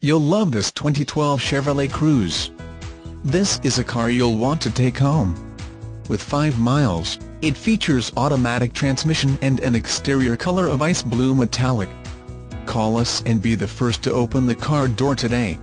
You'll love this 2012 Chevrolet Cruze. This is a car you'll want to take home. With 5 miles, it features automatic transmission and an exterior color of ice blue metallic. Call us and be the first to open the car door today.